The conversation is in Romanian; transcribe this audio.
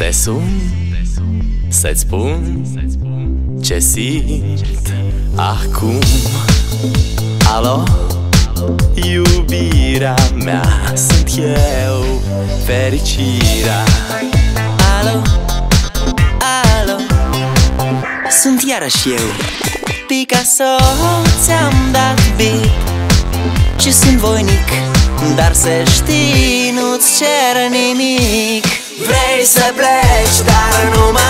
Te sun să-ți spun ce simt acum. Alo? Iubirea mea sunt eu Fericirea. Alo, alo? Sunt iarăși eu Picasso Ți-am dat bip Și sunt voinic Dar să știi, nu-ți cer nimic Vrei să pleci, dar numai, numai